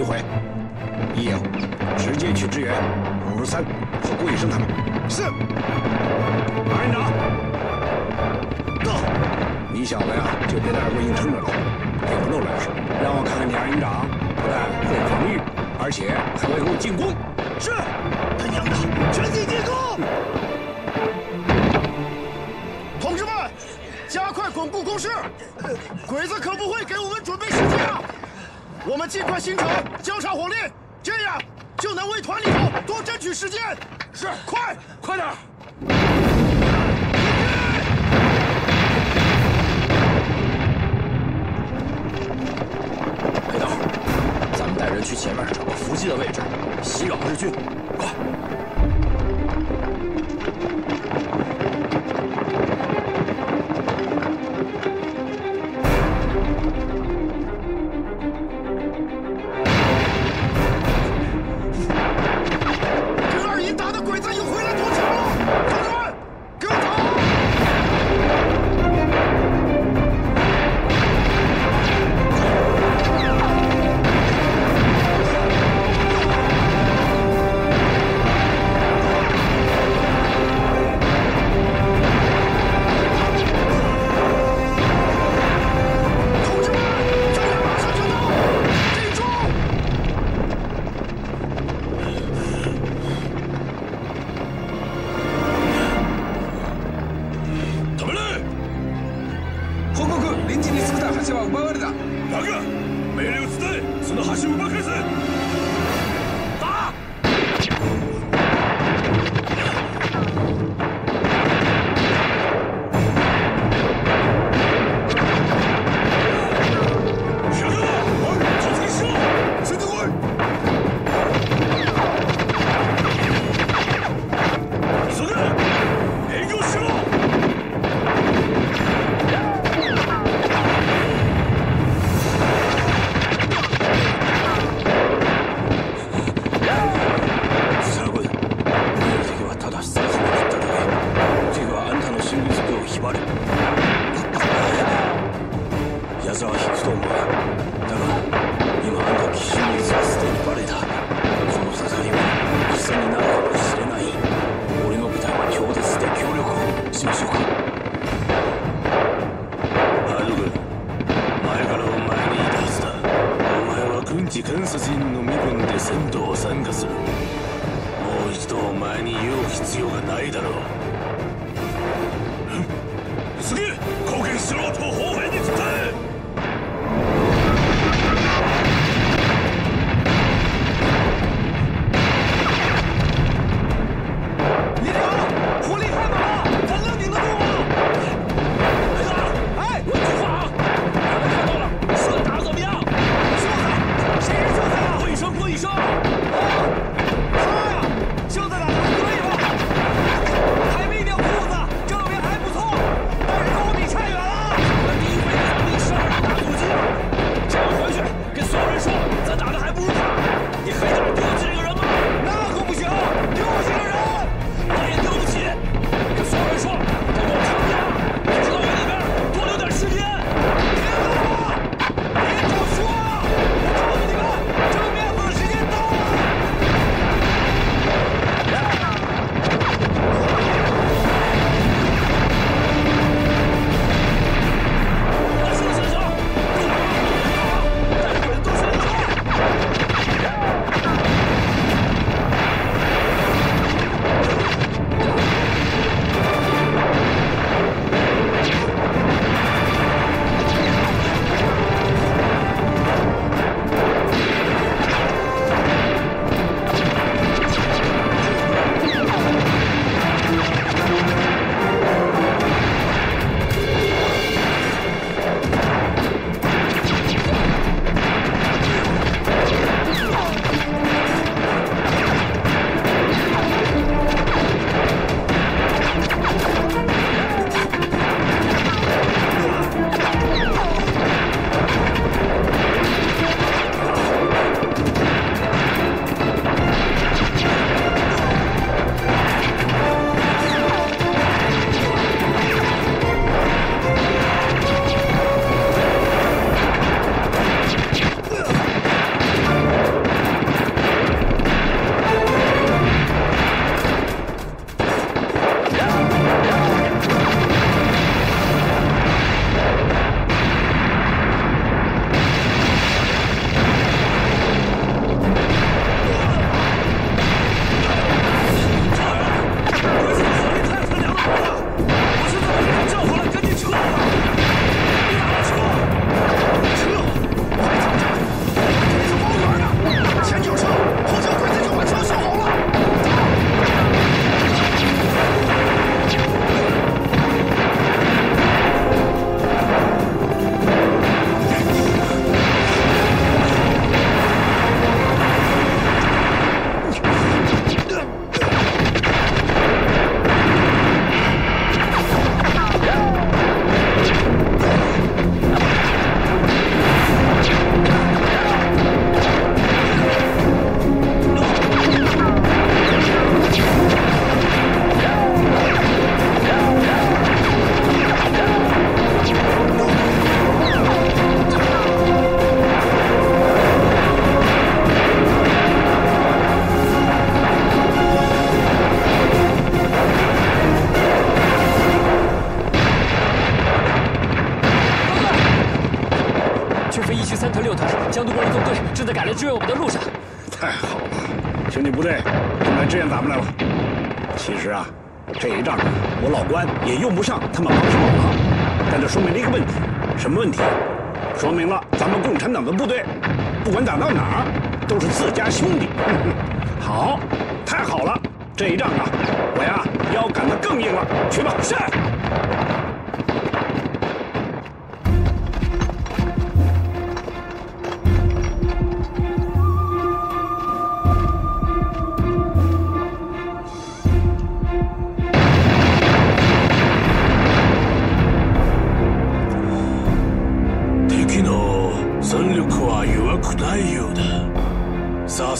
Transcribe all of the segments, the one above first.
迂回。一营直接去支援五十三和顾医生他们。是。马连长，到。你小子呀，就别在这儿硬撑着了，给我露两手，让我看看你二营长不但会防御，而且还会给我进攻。是，他娘的，全体进攻！同志们，加快巩固工事，鬼子可不会给我们准备时间啊！我们尽快形成交叉火力，这样就能为团里头多争取时间。是，快，快点！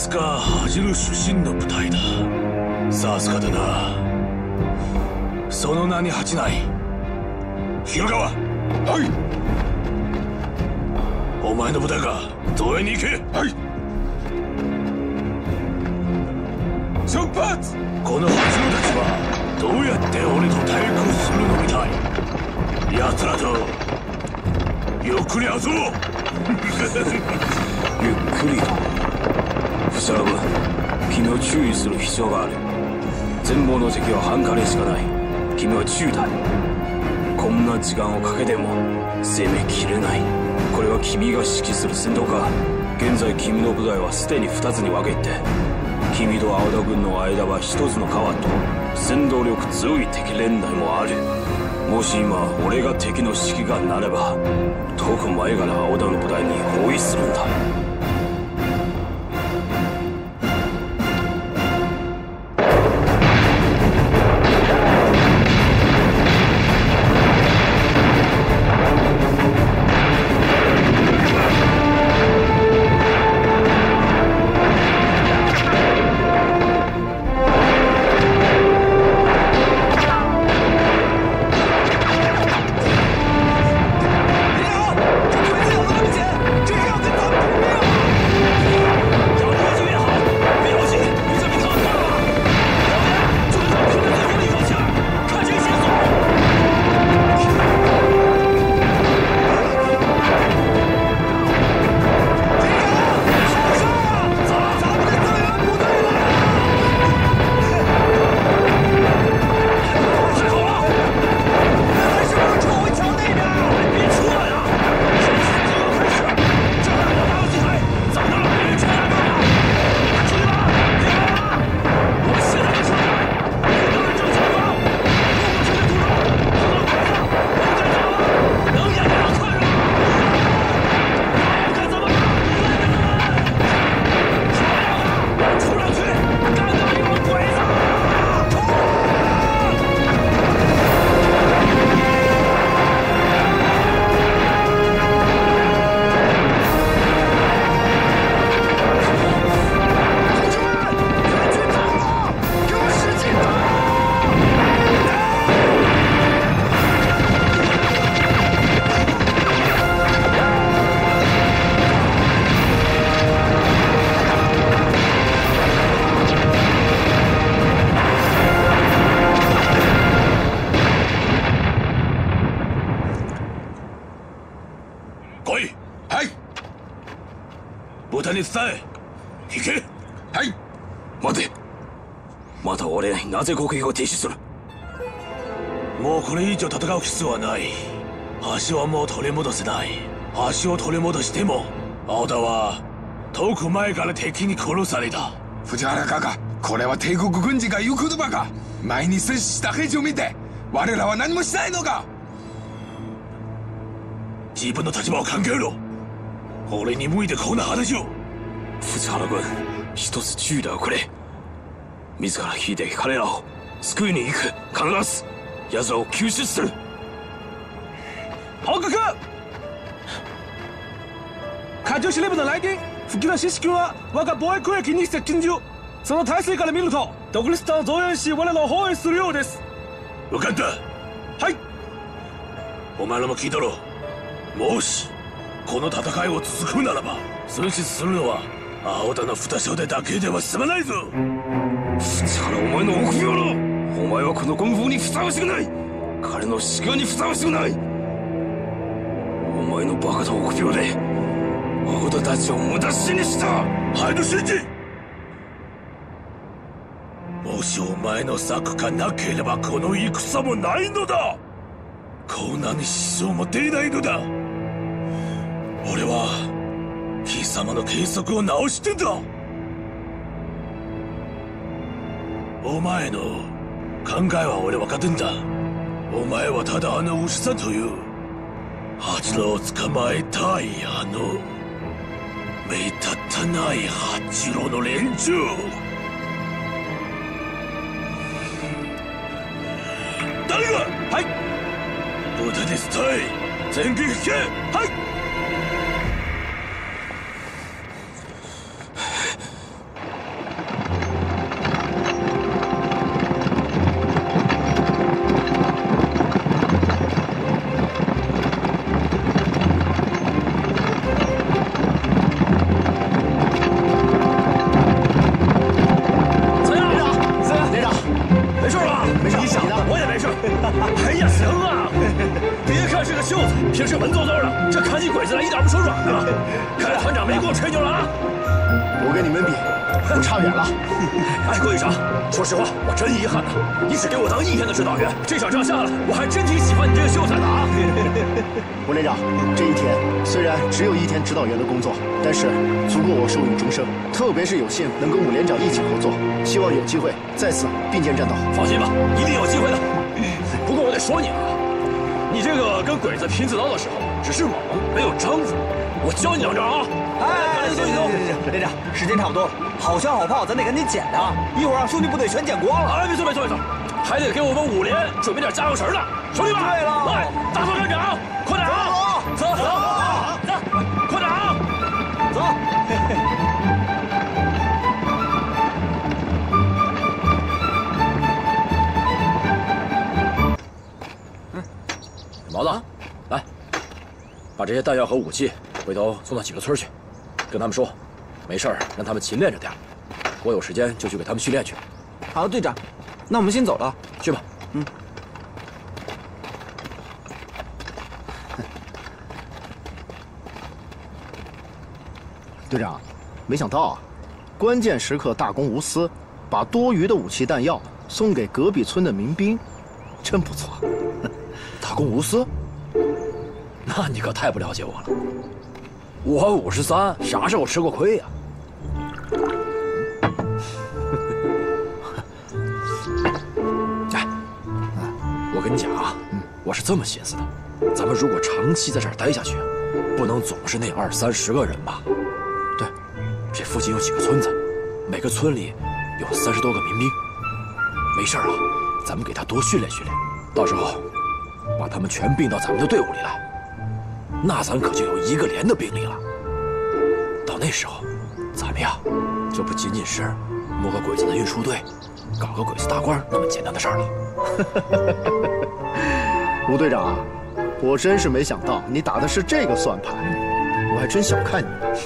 さすが恥じる出身の部隊だ。さすがだな。その名に恥じない。広川はい。お前の部隊が東映に行け。はい。出発。この恥のたちはどうやって俺と対抗するのみたい。奴らと ゆっくり遊ぼうゆっくりとフシャラブ君を注意する必要がある。前方の敵は半カレしかない。君は注意だこんな時間をかけても攻めきれない。これは君が指揮する戦闘か。現在君の部隊はすでに2つに分けて。君と青田軍の間は一つの川と戦闘力強い敵連隊もある。もし今俺が敵の指揮官なれば遠く前から青田の部隊に包囲するんだ。ぜ攻撃を停止する？もうこれ以上戦う必要はない。橋はもう取り戻せない。橋を取り戻しても青田は遠く前から敵に殺された。藤原カカこれは帝国軍人が言う言葉か。前に戦死した兵士を見て我らは何もしないのか。自分の立場を考えろ。俺に向いてこんな話を。藤原軍一つ注意だよこれ自ら引いて彼らを救いに行く必ず奴らを救出する。報告！海上司令部の来電吹田獅子君は我が防衛区域に接近中。その体勢から見ると独立団を増援し我らを包囲するようです。分かった。はい。お前らも聞いたろ。もしこの戦いを続くならば損失するのは青田の二将でだけでは済まないぞ藤原お前の臆病だお前はこの軍風にふさわしくない。彼の指揮にふさわしくない。お前のバカと臆病で俺たちを無駄死にした。ハイドシンジもしお前の策がなければこの戦もないのだ。コーナに支障も出ないのだ。俺は貴様の計測を直してんだ。お前の考えは俺分かってんだ。お前はただあの牛さんという。八郎を捕まえたいあの。目立たない八郎の連中。誰が？はい。ブダディス隊全撃引けはい。是足够我受用终生。特别是有幸能跟武连长一起合作，希望有机会再次并肩战斗。放心吧，一定有机会的。不过我得说你啊，你这个跟鬼子拼刺刀的时候，只是猛，没有章法。我教你两招啊！哎，行行行行行，连长，时间差不多了，好枪好炮，咱得赶紧捡啊！一会儿让兄弟部队全捡光了。哎，没错没错没错，还得给我们五连准备点加油食呢，兄弟们！对了来，大炮站把这些弹药和武器回头送到几个村去，跟他们说，没事儿让他们勤练着点我有时间就去给他们训练去。好，队长，那我们先走了。去吧。嗯 队长，没想到啊，关键时刻大公无私，把多余的武器弹药送给隔壁村的民兵，真不错。大公无私？那你可太不了解我了。我五十三，啥时候吃过亏呀、哎，我跟你讲啊，我是这么寻思的，咱们如果长期在这儿待下去，不能总是那二三十个人吧？对，这附近有几个村子，每个村里有三十多个民兵。没事儿啊，咱们给他多训练训练，到时候把他们全并到咱们的队伍里来，那咱可就有一个连的兵力了。到那时候，咱们呀，就不仅仅是摸个鬼子的运输队，搞个鬼子大官那么简单的事儿了。吴队长啊，我真是没想到你打的是这个算盘，我还真小看你了。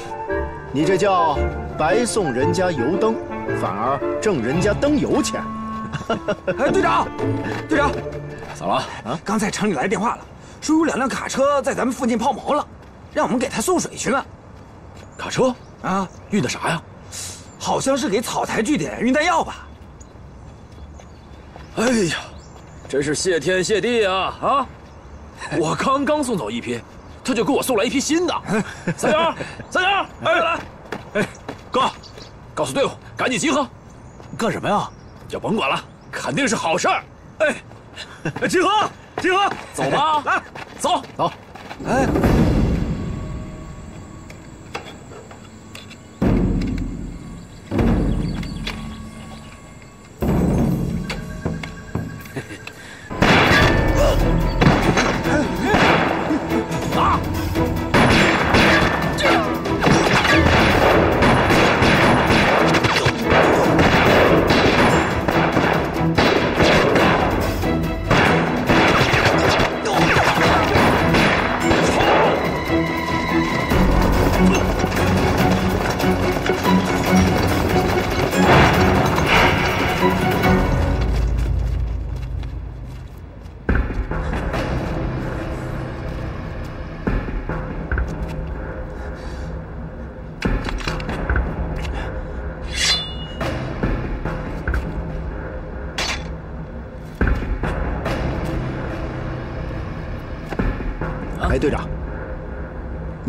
你这叫白送人家油灯，反而挣人家灯油钱。哎，队长，队长，咋了？啊，刚才城里来电话了，说有两辆卡车在咱们附近抛锚了，让我们给他送水去了。卡车啊，运的啥呀？好像是给草台据点运弹药吧？哎呀，真是谢天谢地啊！啊，我刚刚送走一批，他就给我送来一批新的。三阳，三阳，哎来，哎哥，告诉队伍赶紧集合。干什么呀？就甭管了，肯定是好事儿。哎集合集合，走吧，来走。走。哎，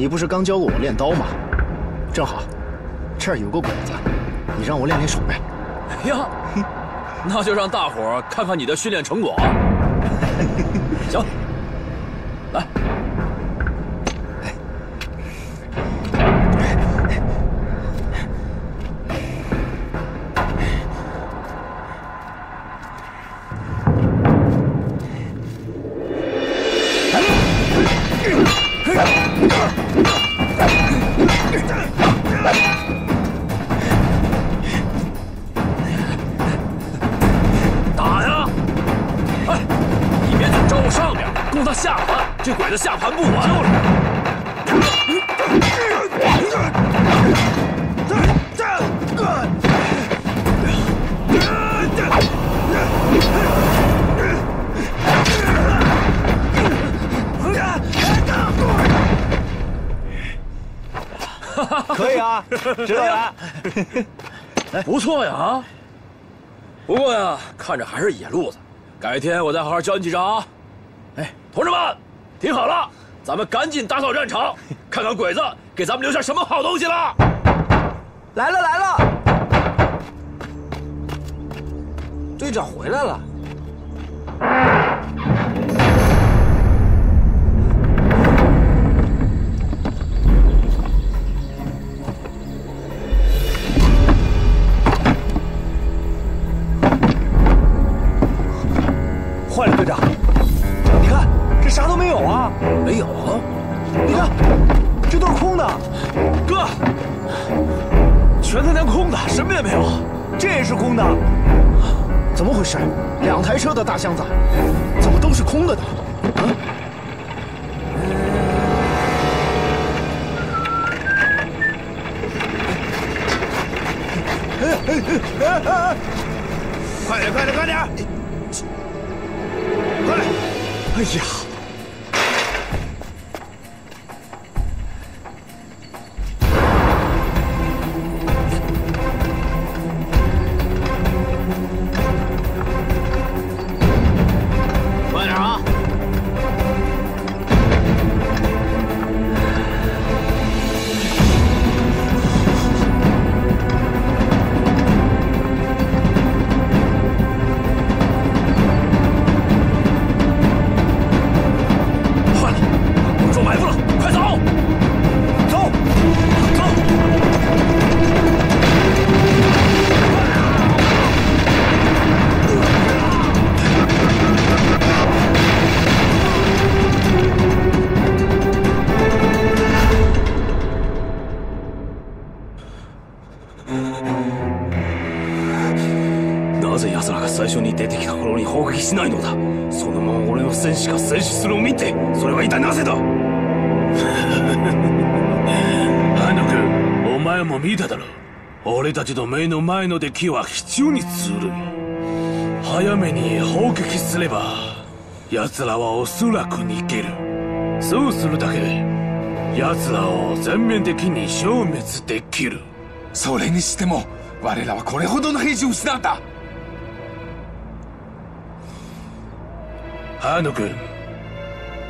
你不是刚教过我练刀吗？正好，这儿有个鬼子，你让我练练手呗。呀，那就让大伙儿看看你的训练成果。啊，知道了。不错呀啊！不过呀，看着还是野路子，改天我再好好教你几招啊！哎，同志们，听好了，咱们赶紧打扫战场，看看鬼子给咱们留下什么好东西了。来了来了，队长回来了。两台车的大箱子，怎么都是空的呢？啊！快点，快点，快点！快！哎呀，戦士が戦死するを見てそれは一体なぜだ？ハノ君、お前も見ただろ。俺たちの目の前の敵は非常にずる。早めに砲撃すれば、奴らはおそらく逃げる。そうするだけで、奴らを全面的に消滅できる。それにしても我らはこれほどの兵士を失ったハーノ君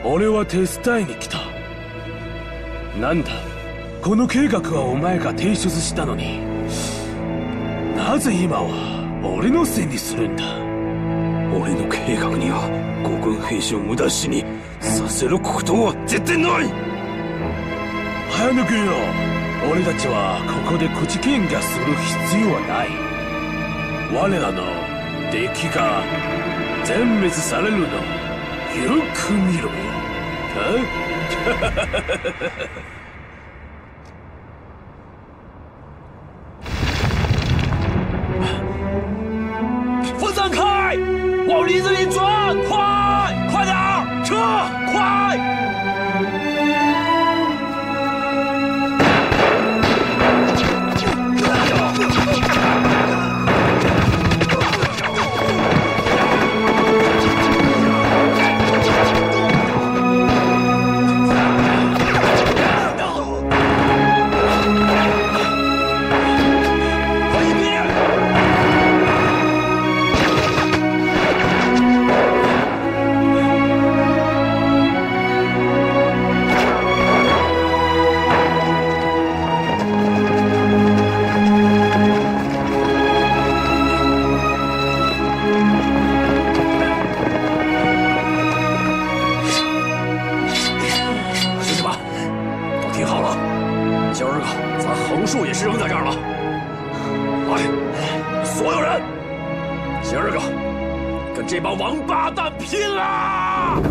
俺は手伝いに来た。なんだこの計画はお前が提出したのに。なぜ今は俺のせいにするんだ？俺の計画には五軍兵士を無駄死にさせることは絶対ない。ハーノ君よ俺たちはここで口喧嘩する必要はない。我らの敵が全滅されるの。く見ろ。来，所有人，今儿个跟这帮王八蛋拼了！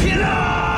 拼了！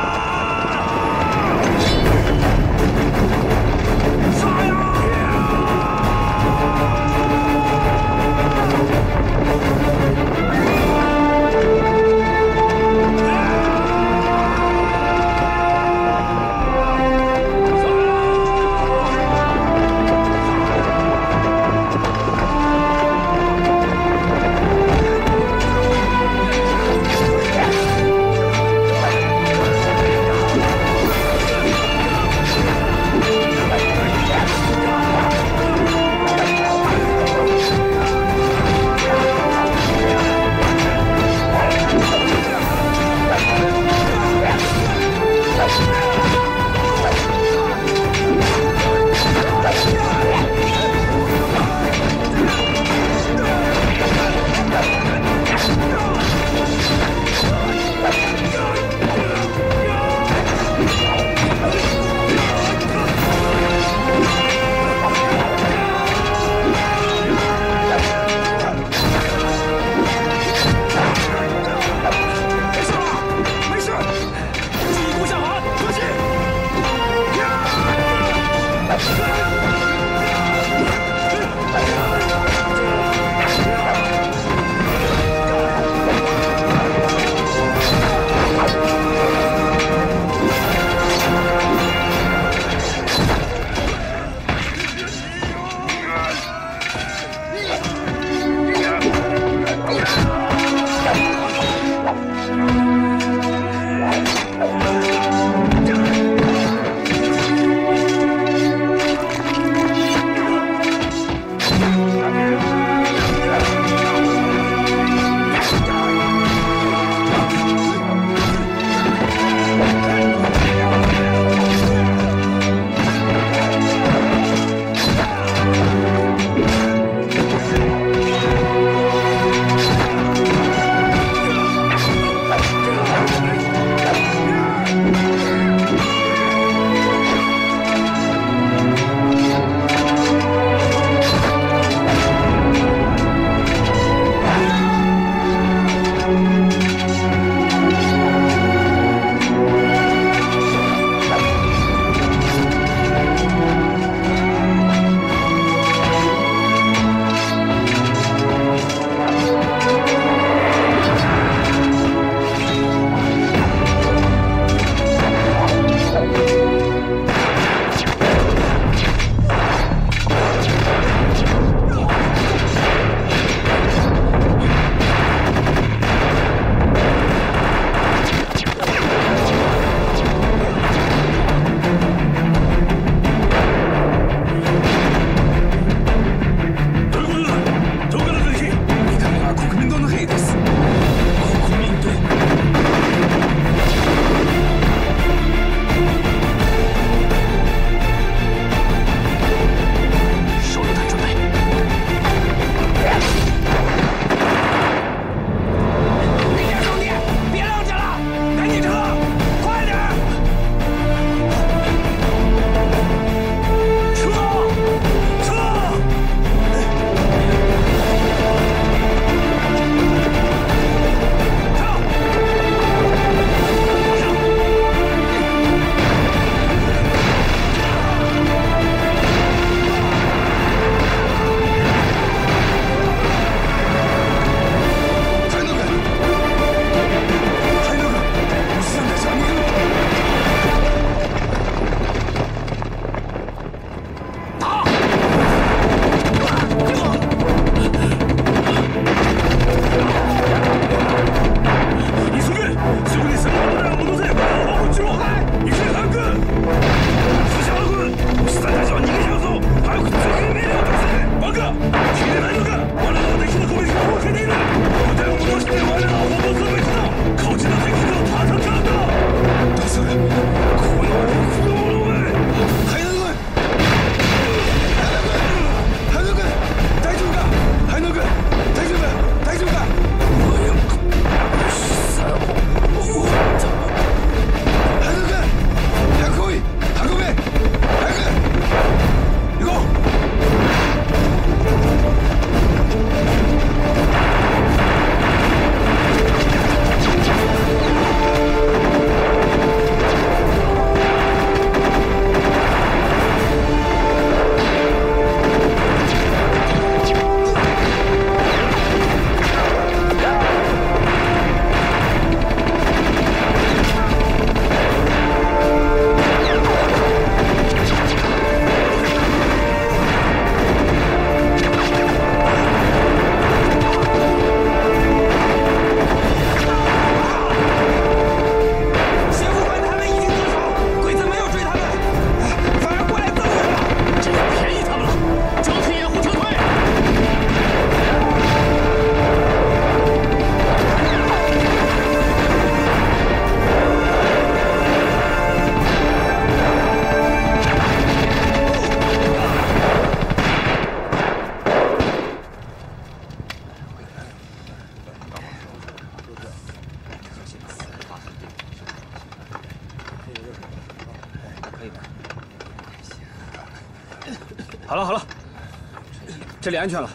这里安全了，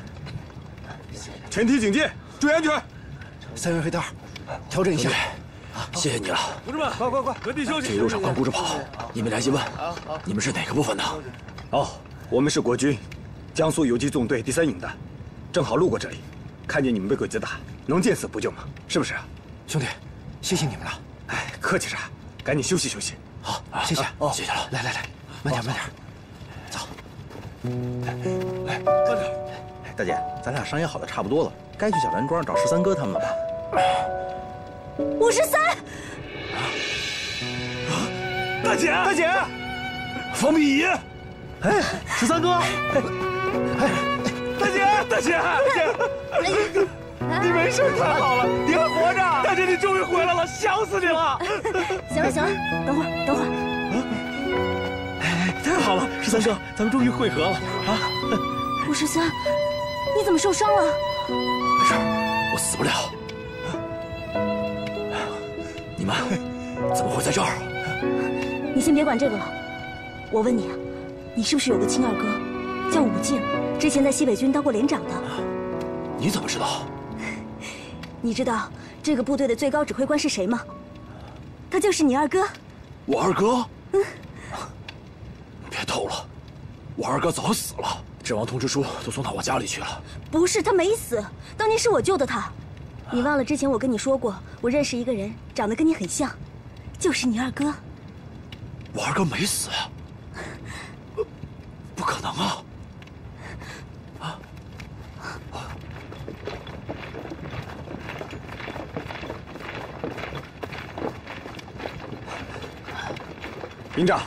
全体警戒，注意安全。三元黑蛋，调整一下。谢谢你了，同志们，快快快，原地休息。这一路上光顾着跑，你没来及问，你们是哪个部分的？哦，我们是国军，江苏游击纵队第三营的，正好路过这里，看见你们被鬼子打，能见死不救吗？是不是？兄弟，谢谢你们了。哎，客气啥？赶紧休息休息。好，谢谢。哦，谢谢了。来来来，慢点慢点，走。大姐，咱俩商议好的差不多了，该去小兰庄找十三哥他们了吧？五十三，啊大姐，大姐，方碧仪，哎，十三哥，哎，大姐，大姐，大姐，你没事，太好了，你还活着，大姐，你终于回来了，想死你了。行了行了，等会儿等会儿，哎，太好了，十三哥，咱们终于会合了啊！五十三，你怎么受伤了？没事，我死不了。你们怎么会在这儿？你先别管这个了，我问你啊，你是不是有个亲二哥，叫武静，之前在西北军当过连长的？你怎么知道？你知道这个部队的最高指挥官是谁吗？他就是你二哥。我二哥？嗯。别逗了，我二哥早死了，阵亡通知书都送到我家里去了。不是，他没死，当年是我救的他。你忘了之前我跟你说过，我认识一个人，长得跟你很像，就是你二哥。我二哥没死，不可能啊！啊！营长，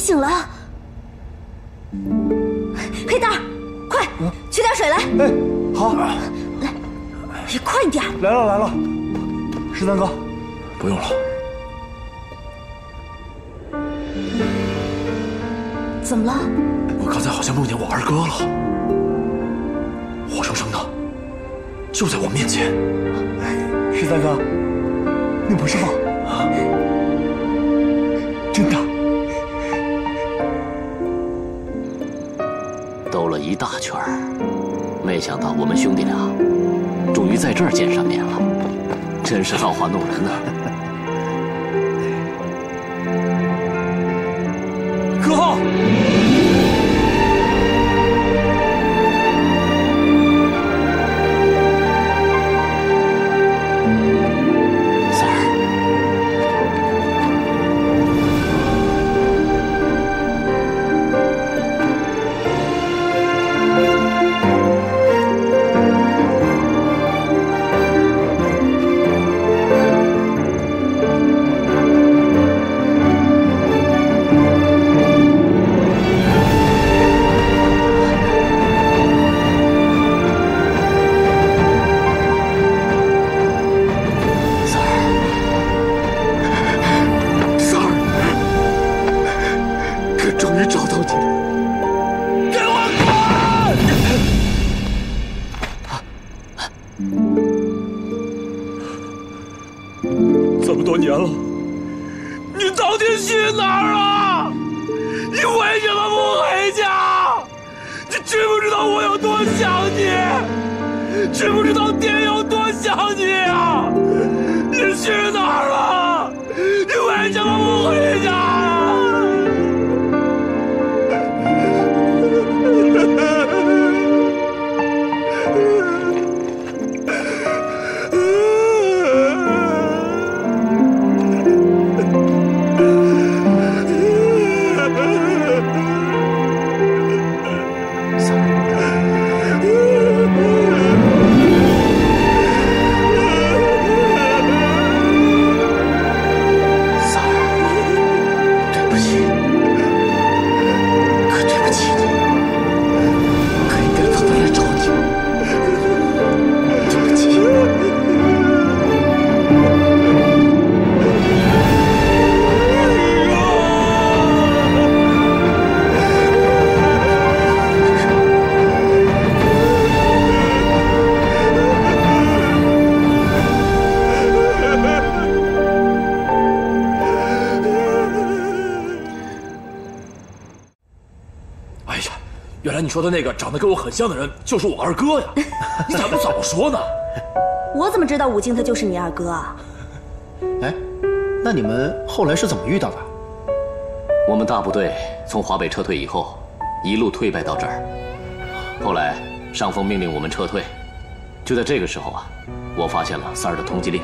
醒了。黑蛋儿，快取点水来。哎，好。来，你快点。来了来了，十三哥，不用了。怎么了？我刚才好像梦见我二哥了，活生生的，就在我面前。十三哥，你不是梦，是造化弄人呐！哥说的那个长得跟我很像的人就是我二哥呀？你怎么早说呢？我怎么知道武静他就是你二哥啊？哎，那你们后来是怎么遇到的？我们大部队从华北撤退以后，一路退败到这儿。后来上峰命令我们撤退，就在这个时候啊，我发现了三儿的通缉令，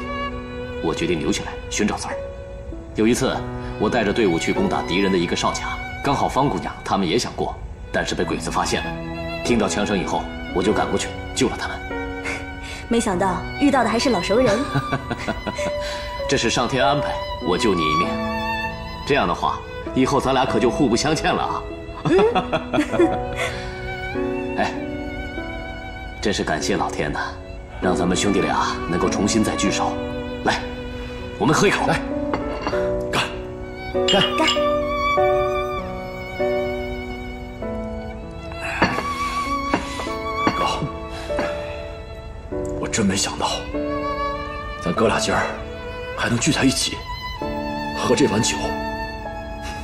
我决定留下来寻找三儿。有一次，我带着队伍去攻打敌人的一个哨卡，刚好方姑娘他们也想过，但是被鬼子发现了。听到枪声以后，我就赶过去救了他们。没想到遇到的还是老熟人。这是上天安排，我救你一命。这样的话，以后咱俩可就互不相欠了啊！哎，真是感谢老天呐，让咱们兄弟俩能够重新再聚首。来，我们喝一口。来，干，干，哥俩今儿还能聚在一起，喝这碗酒。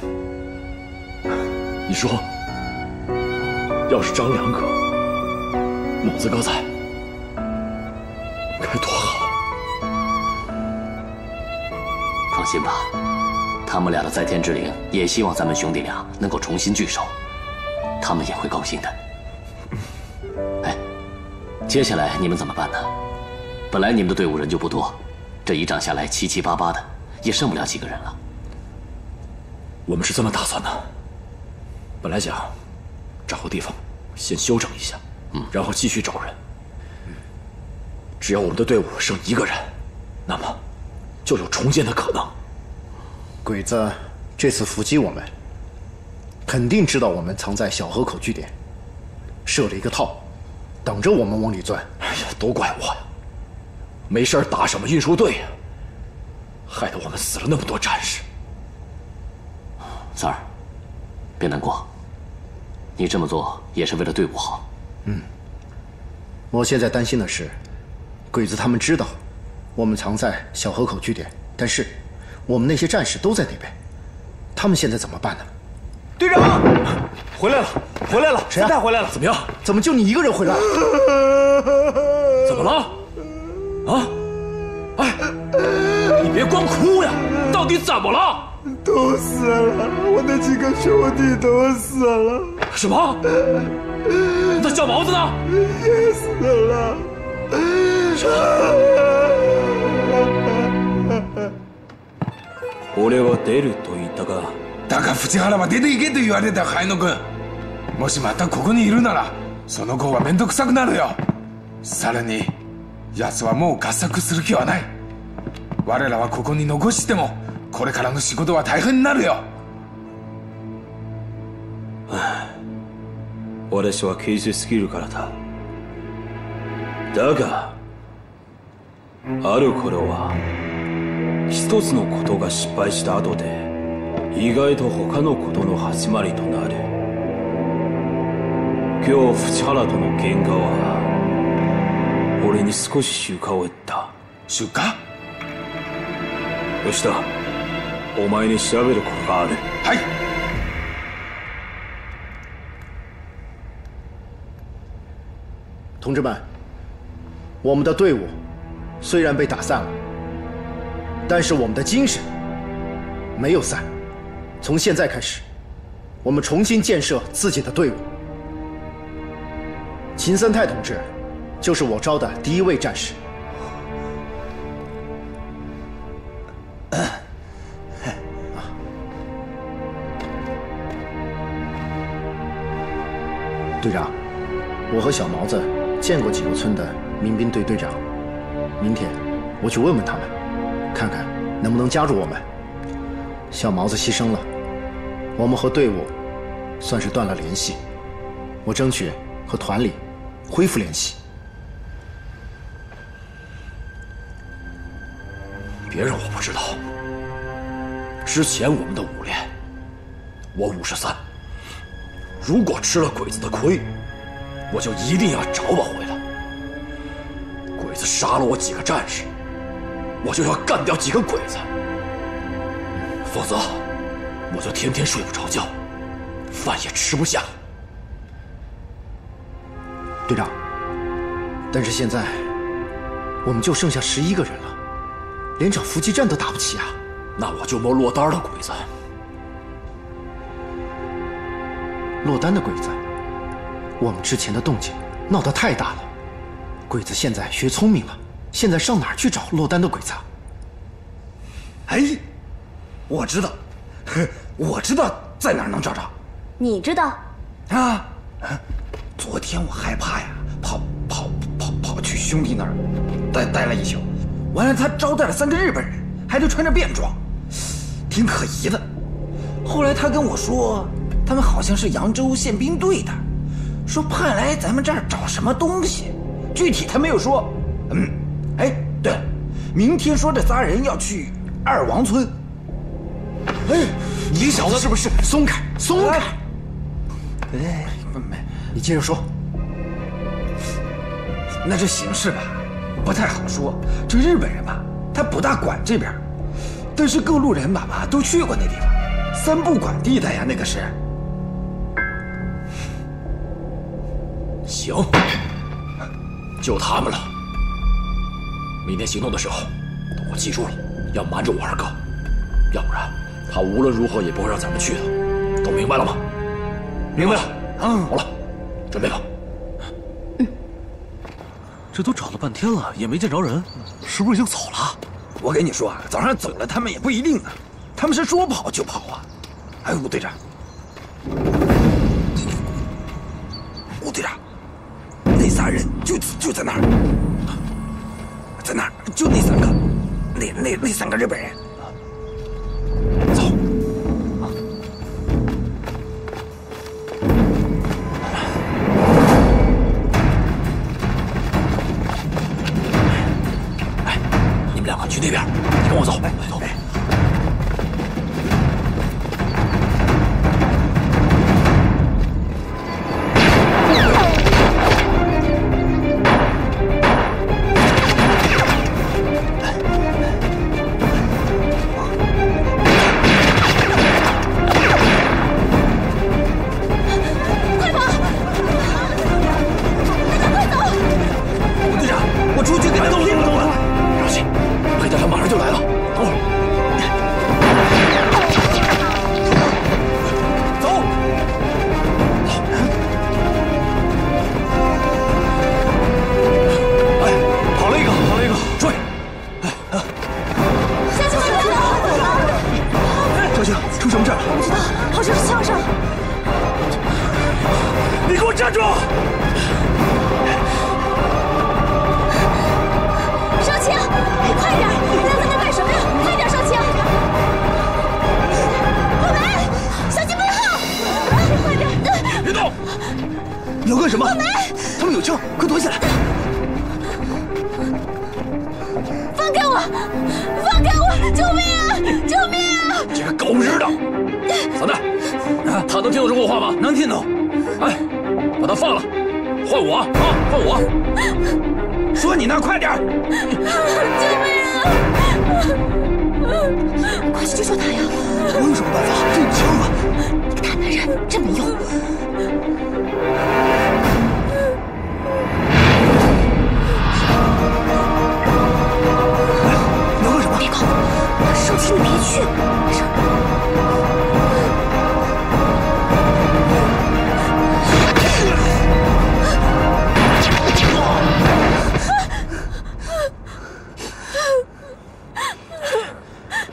你说，要是张良哥、猛子哥在，该多好！放心吧，他们俩的在天之灵也希望咱们兄弟俩能够重新聚首，他们也会高兴的。哎，接下来你们怎么办呢？本来你们的队伍人就不多，这一仗下来七七八八的，也剩不了几个人了。我们是这么打算的。本来想找个地方先休整一下，嗯，然后继续找人。只要我们的队伍剩一个人，那么就有重建的可能。鬼子这次伏击我们，肯定知道我们藏在小河口据点，设了一个套，等着我们往里钻。哎呀，都怪我呀！没事打什么运输队呀？害得我们死了那么多战士。三儿，别难过。你这么做也是为了队伍好。嗯，我现在担心的是，鬼子他们知道我们藏在小河口据点，但是我们那些战士都在那边，他们现在怎么办呢？队长，回来了，回来了，谁啊？太回来了，怎么样？怎么就你一个人回来了？怎么了？啊？哎，你别光哭呀！到底怎么了？都死了，我那几个兄弟都死了。什么？那小毛子呢？也死了。俺は出ると言ったが。だが藤原は出て行けと言われた海野君。もしまたここにいるなら、その子は面倒くさくなるよ。さらに、 奴はもう合作する気はない。我らはここに残しても、これからの仕事は大変になるよ。私は軽視すぎるからだだがある頃は一つのことが失敗した後で意外と他のことの始まりとなる今日淵原との喧嘩は俺に少し収穫を得た収穫吉田お前に調べることがあるはい同志们，我们的队伍虽然被打散了，但是我们的精神没有散。从现在开始，我们重新建设自己的队伍。秦森泰同志 就是我招的第一位战士。队长，我和小毛子见过几个村的民兵队队长，明天我去问问他们，看看能不能加入我们。小毛子牺牲了，我们和队伍算是断了联系，我争取和团里恢复联系。别让我不知道，之前我们的五连，我五十三。如果吃了鬼子的亏，我就一定要找我回来。鬼子杀了我几个战士，我就要干掉几个鬼子，否则我就天天睡不着觉，饭也吃不下。队长。但是现在，我们就剩下十一个人了，连场伏击战都打不起啊！那我就摸落单的鬼子。落单的鬼子，我们之前的动静闹得太大了，鬼子现在学聪明了，现在上哪儿去找落单的鬼子？啊？哎，我知道，我知道在哪儿能找着。你知道？啊，昨天我害怕呀，跑跑跑跑去兄弟那儿待待了一宿，完了他招待了三个日本人，还都穿着便装，挺可疑的。后来他跟我说。他们好像是扬州宪兵队的，说派来咱们这儿找什么东西，具体他没有说。嗯，哎，对了，明天说这仨人要去二王村。哎，你小子是不是松开？松开！哎，没，你接着说。那就行事吧，不太好说。这日本人吧，他不大管这边，但是各路人马吧都去过那地方，三不管地带呀，那个是。行，就他们了。明天行动的时候，都给我记住了，要瞒着我二哥，要不然他无论如何也不会让咱们去的。都明白了吗？明白了。嗯，好了，准备吧。嗯。这都找了半天了，也没见着人，是不是已经走了？我跟你说啊，早上走了，他们也不一定呢。他们是说跑就跑啊。哎，吴队长，吴队长。那仨人就就在那儿，在那儿，就那三个，那那那三个日本人。那边，跟我走。哎，走。放了换我啊换我说你呢快点救命啊！快去救救他呀我有什么办法对你枪啊你个大男人真没用。喂你要干什么？别搞我我生气你别去。没事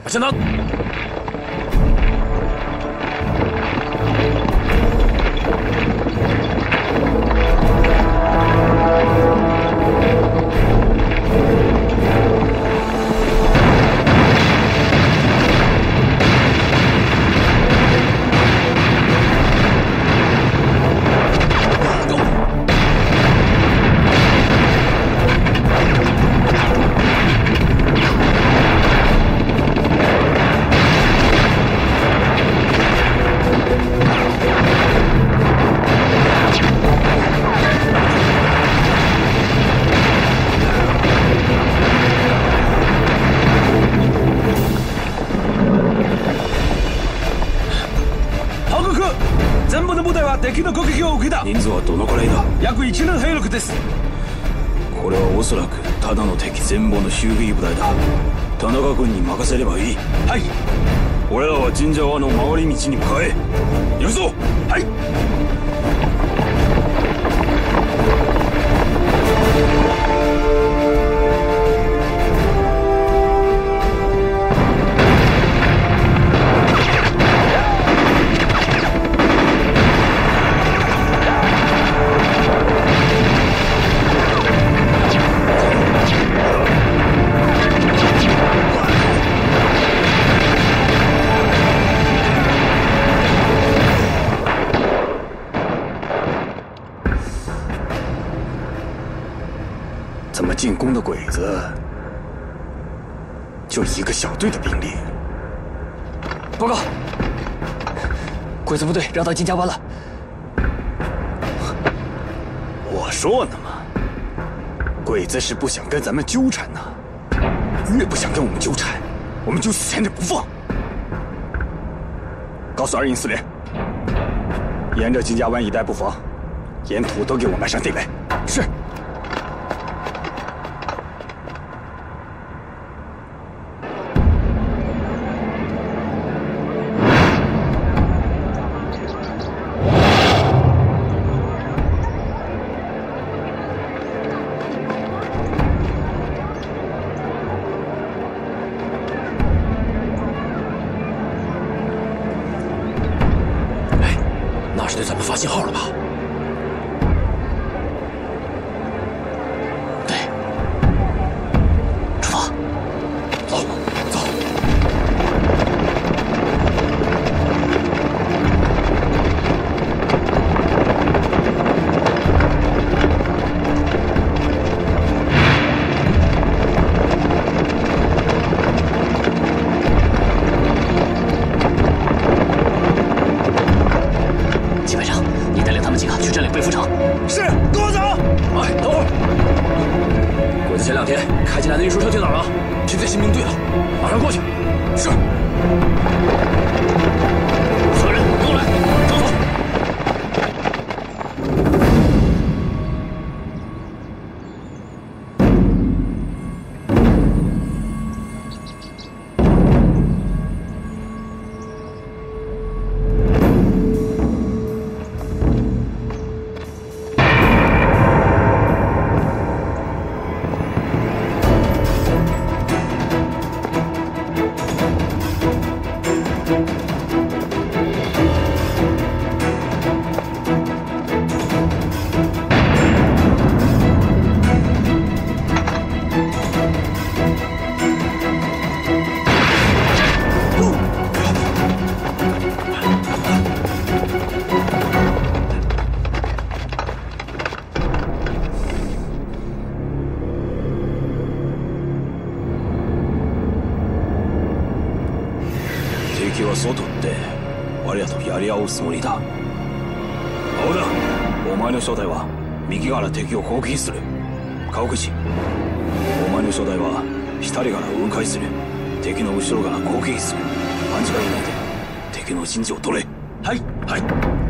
剪刀子就一个小队的兵力？报告，鬼子部队绕到金家湾了。我说呢嘛，鬼子是不想跟咱们纠缠呐，越不想跟我们纠缠，我们就死缠着不放。告诉二营四连，沿着金家湾一带布防，沿途都给我埋上地雷。から敵を攻撃する。川口。お前の初代は左から迂回する。敵の後ろから攻撃する。勘違いないで。敵の陣地を取れ。はい。はい。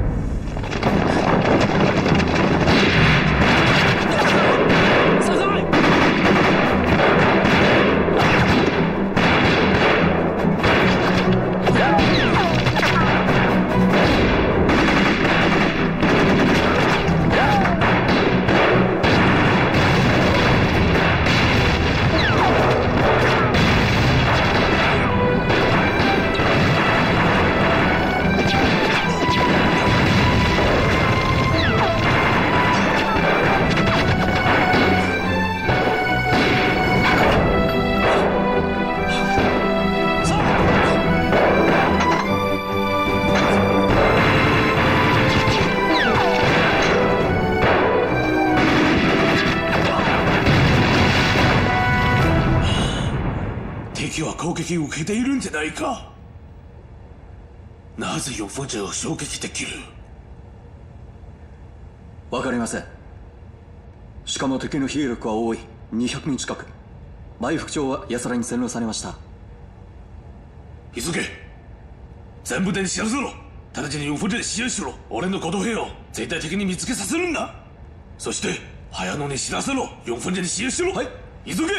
ないか。なぜ四風者を衝撃できる？わかりません。しかも敵の兵力は多い。200人近く。前副長は安らに占領されました。急げ。全部で調べろ直ちに四分で支援しろ。俺のこと兵を絶対的に見つけさせるんだ。そして早野に知らせろ。四分でに支援しろ。はい。急げ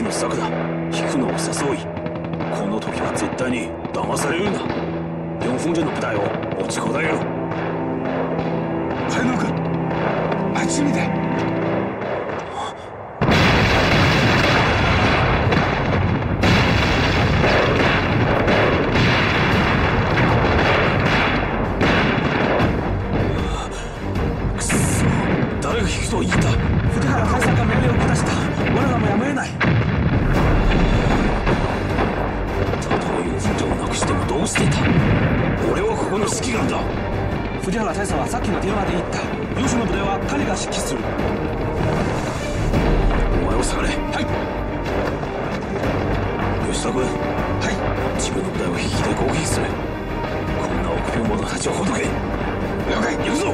撃の策だ。引くのを誘いこの時は絶対に騙されるんだ。4分での舞台を落ちこたえろ。海野君あっち見て誰が引くと言った。普段は対策が命令を下した。我らもやむを得ない。落ちてた。俺はここの指揮官だ。藤原大佐はさっきの電話で言った。吉野部では彼が指揮する。お前を下がれ。はい。吉田君。はい。自分の部隊を引きで攻撃する。こんな臆病者たちをほどけ。了解。行くぞ。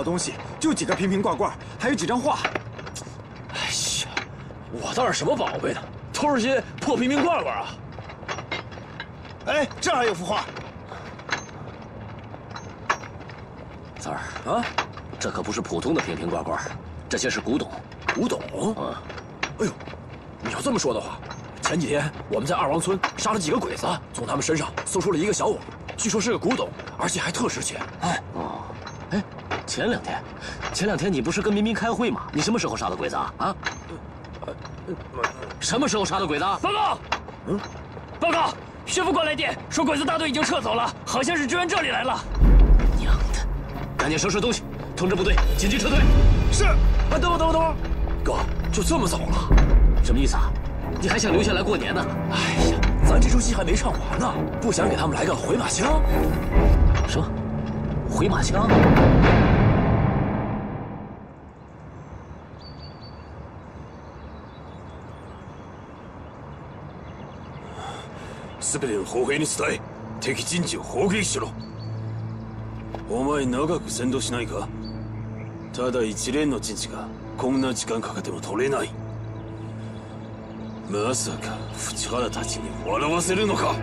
好东西就几个瓶瓶罐罐，还有几张画。哎呀，我倒是什么宝贝呢？都是些破瓶瓶罐罐啊！哎，这还有幅画。三儿啊，这可不是普通的瓶瓶罐罐，这些是古董。古董？嗯。哎呦，你要这么说的话，前几天我们在二王村杀了几个鬼子，从他们身上搜出了一个小碗，据说是个古董，而且还特值钱。哎。前两天，前两天你不是跟明明开会吗？你什么时候杀的鬼子啊？啊？什么时候杀的鬼子？报告。嗯。报告，薛副官来电说鬼子大队已经撤走了，好像是支援这里来了。娘的，赶紧收拾东西，通知部队紧急撤退。是。啊，等会儿，等会儿，等会儿，哥，就这么走了？什么意思啊？你还想留下来过年呢？哎呀，咱这出戏还没唱完呢，不想给他们来个回马枪？什么？回马枪？すべてを砲兵に伝え敵陣地を砲撃しろ。お前長く先導しないか？ただ一連の陣地がこんな時間かけても取れない。まさか淵原たちに笑わせるのか？はい。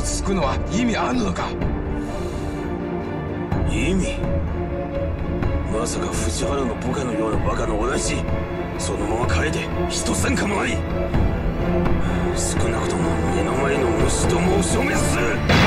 をくのは意味あるのか？意味？まさか藤原の部下のようなバカの同じそのまま帰れ人参加もない。少なくとも目の前の虫どもを消滅する。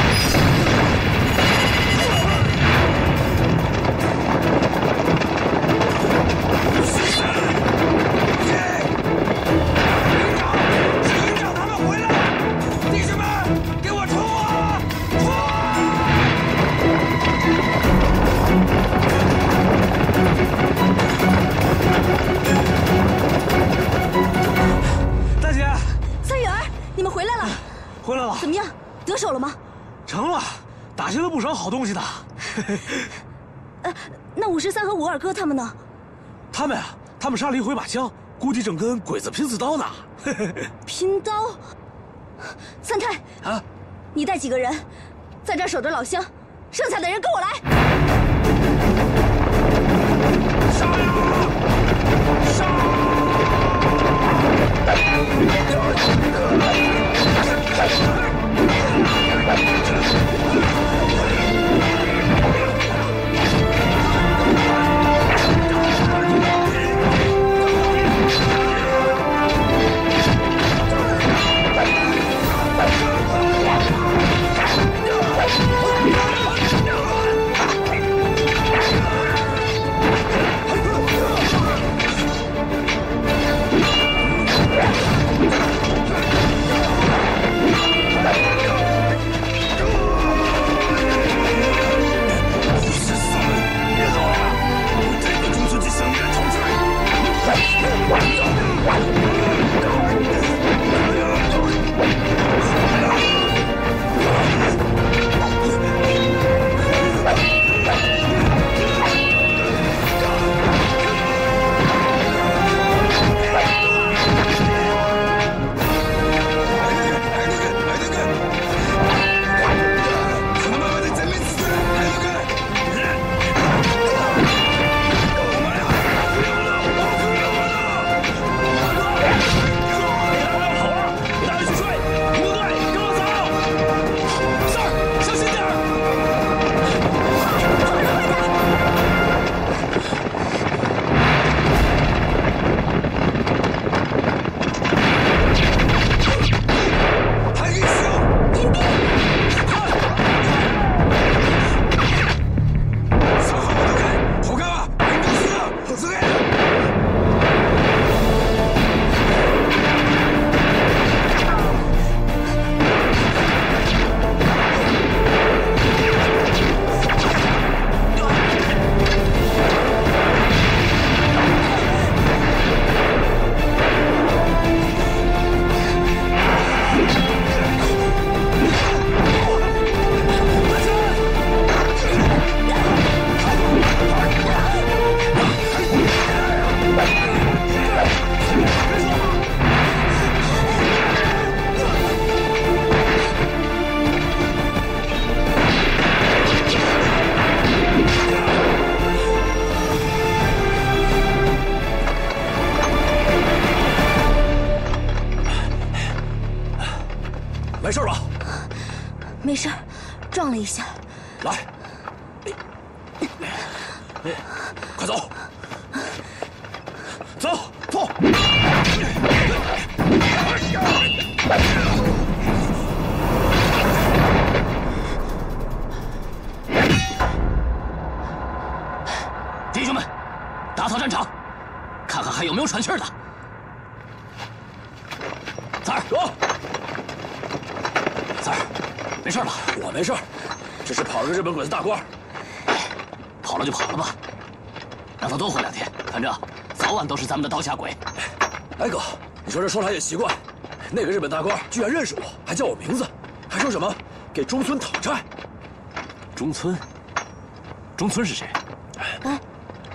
他们呢？他们啊，他们杀了一回把枪，估计正跟鬼子拼刺刀呢。拼刀？三太啊，你带几个人在这守着老乡，剩下的人跟我来。杀呀！Let's go. 咱们的刀下鬼。哎哥，你说这说来也奇怪，那个日本大官居然认识我，还叫我名字，还说什么给中村讨债。中村，中村是谁？哎，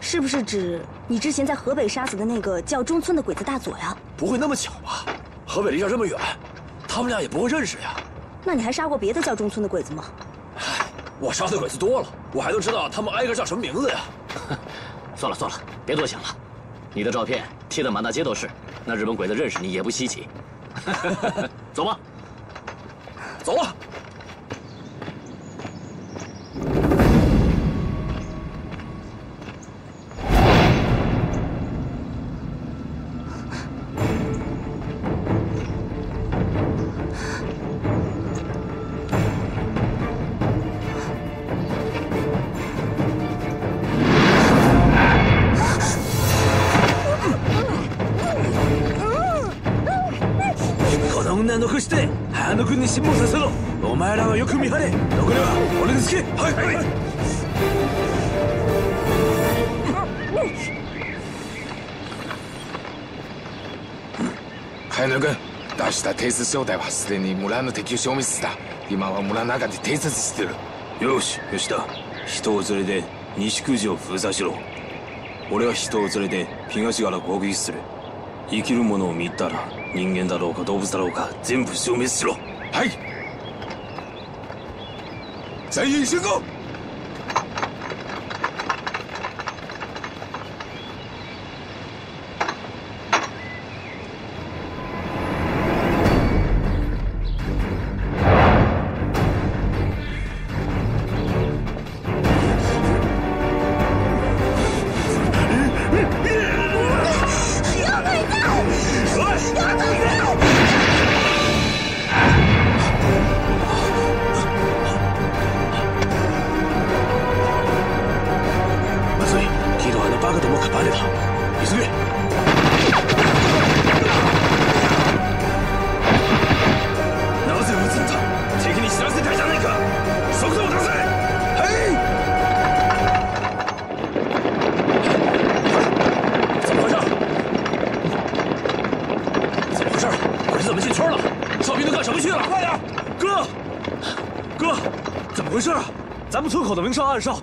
是不是指你之前在河北杀死的那个叫中村的鬼子大佐呀？不会那么巧吧？河北离这儿这么远，他们俩也不会认识呀。那你还杀过别的叫中村的鬼子吗？哎，我杀的鬼子多了，我还能知道他们挨个叫什么名字呀？算了算了，别多想了。你的照片贴得满大街都是，那日本鬼子认识你也不稀奇。走吧，走了。早野君出した偵察小隊はすでに村の敵を消滅した。今は村の中で偵察してる。よし吉田人を連れて西九条を封鎖しろ。俺は人を連れて東から攻撃する。生きるものを見たら人間だろうか動物だろうか全部消滅しろ。はい。全員集合明哨暗哨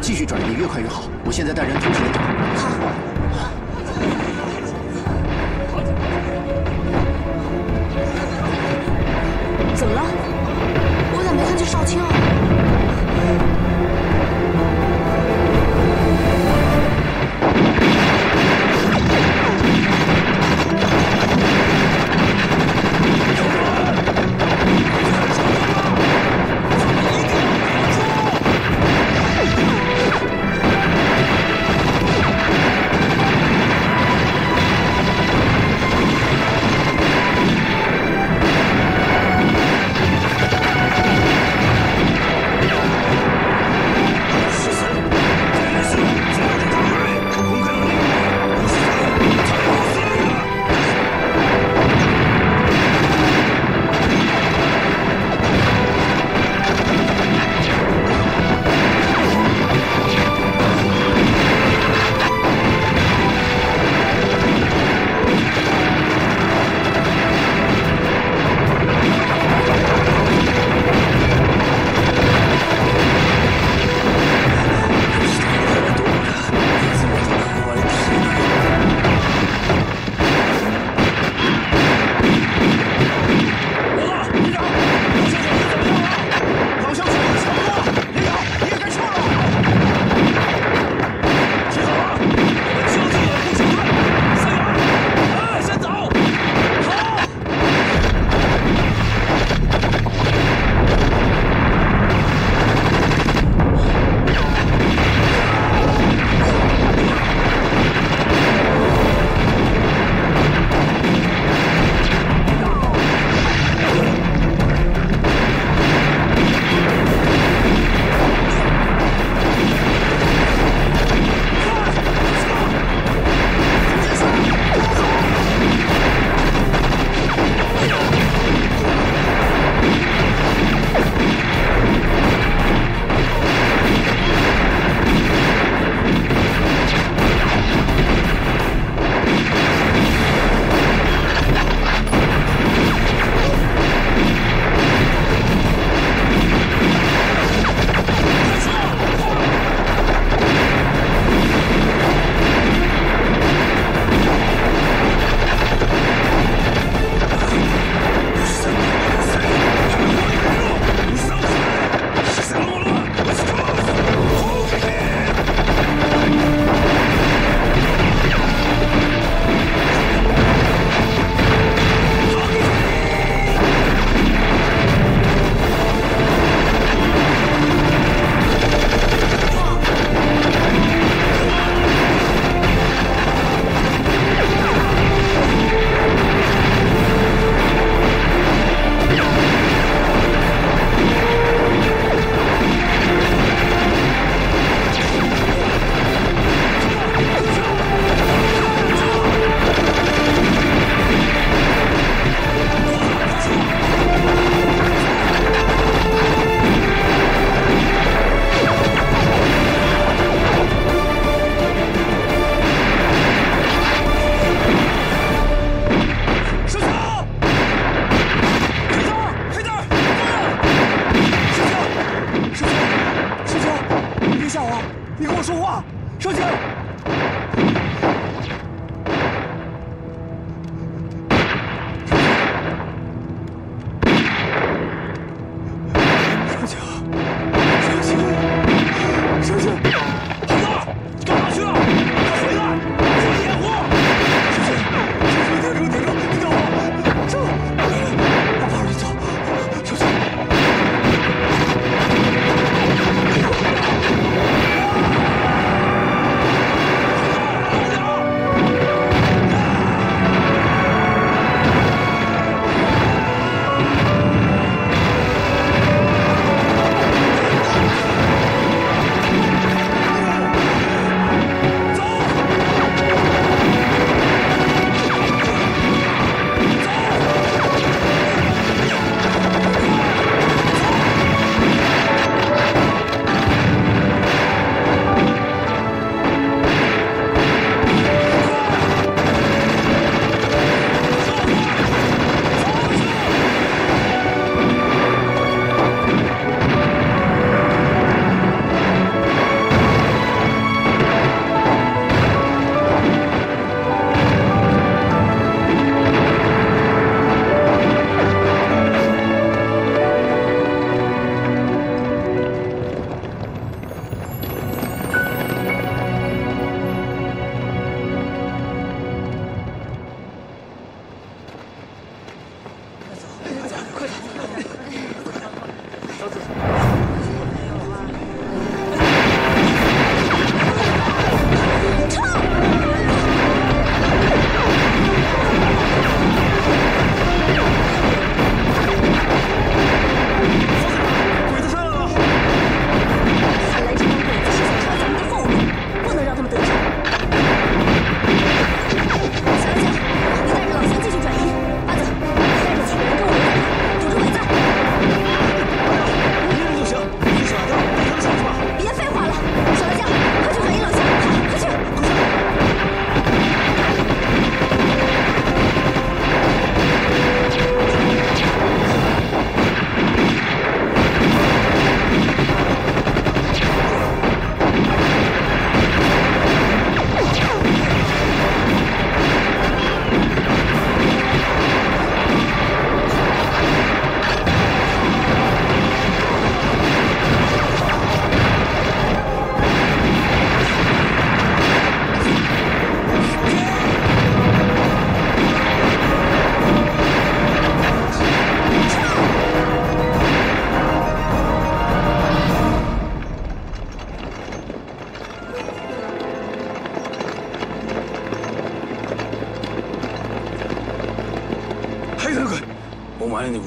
继续转移，越快越好。我现在带人通知连长。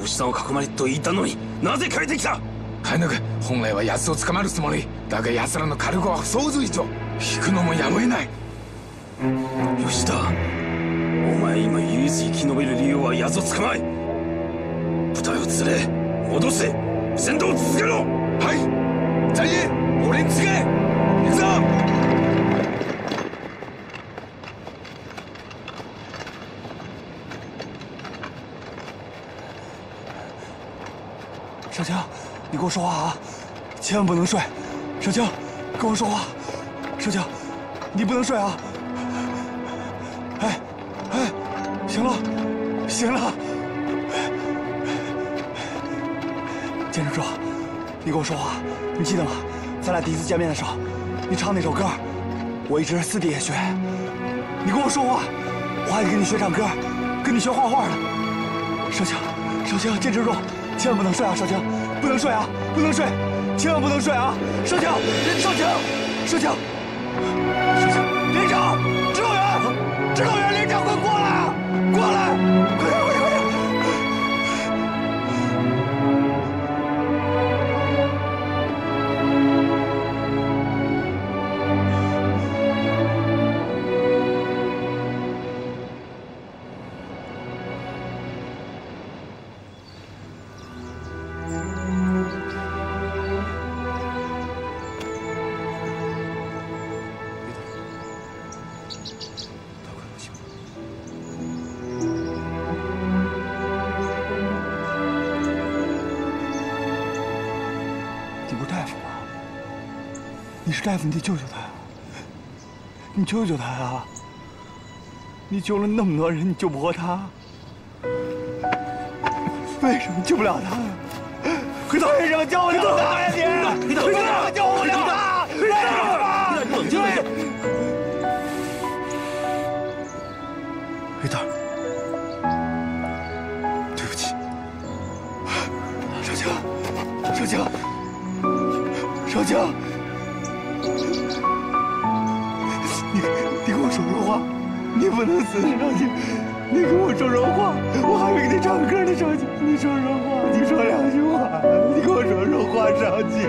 牛さんを囲まれと言ったのになぜ変えてきた？海野君本来は奴を捕まるつもり。だが奴らのカルゴは想像以上引くのもやむを得ない。吉田お前今唯一生き延びる理由は奴を捕まえ。部隊を連れ戻せ。戦闘を続けろ少卿，你跟我说话啊，千万不能睡。少卿，跟我说话。少卿，你不能睡啊。哎，哎，行了，行了。坚持住，你跟我说话，你记得吗？咱俩第一次见面的时候，你唱那首歌，我一直私底下学。你跟我说话，我还得跟你学唱歌，跟你学画画呢。少卿，少卿，坚持住。千万不能睡啊，少卿，不能睡啊，不能睡，千万不能睡啊，少卿，少卿，少卿，少卿，连长，指导员，指导员，连长，快过来，过来，快大夫？你得救救他呀！你救救他呀！你救了那么多人，你救不活他，为什么救不了他呀？黑道，为什么救不了他呀？你黑道，为什么救不了他？为什么？你冷静冷静。黑道，对不起，少江，少江，少江，不能死，少江，你跟我说说话，我还没给你唱歌呢，少姐，你说说话，你说两句话，你跟我说说话，少姐。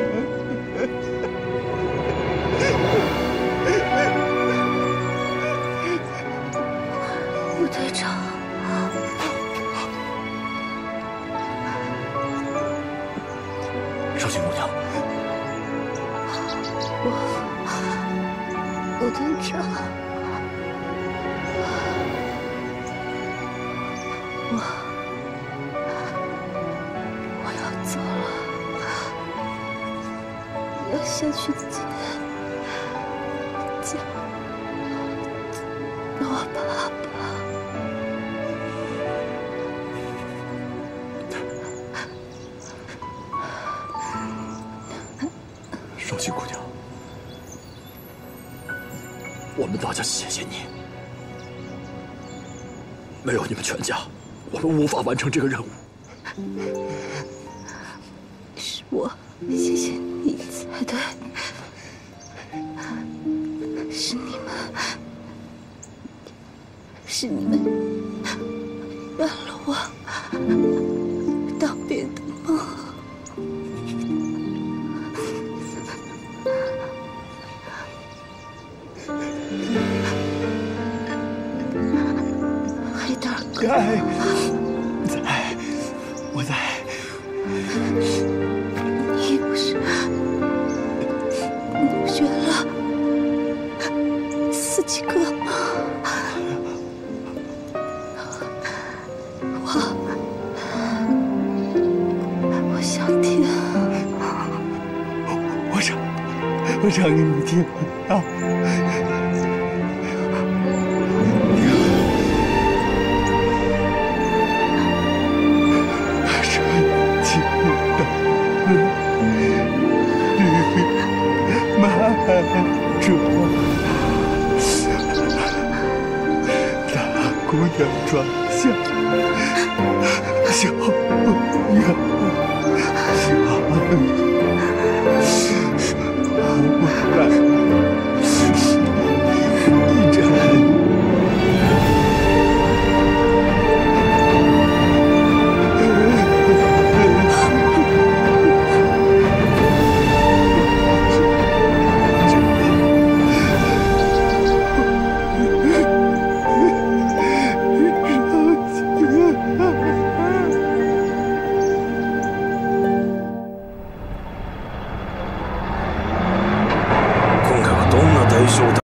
我，我要走了，要下去见见我爸爸。少卿姑娘，我们大家谢谢你。没有你们全家，无法完成这个任务。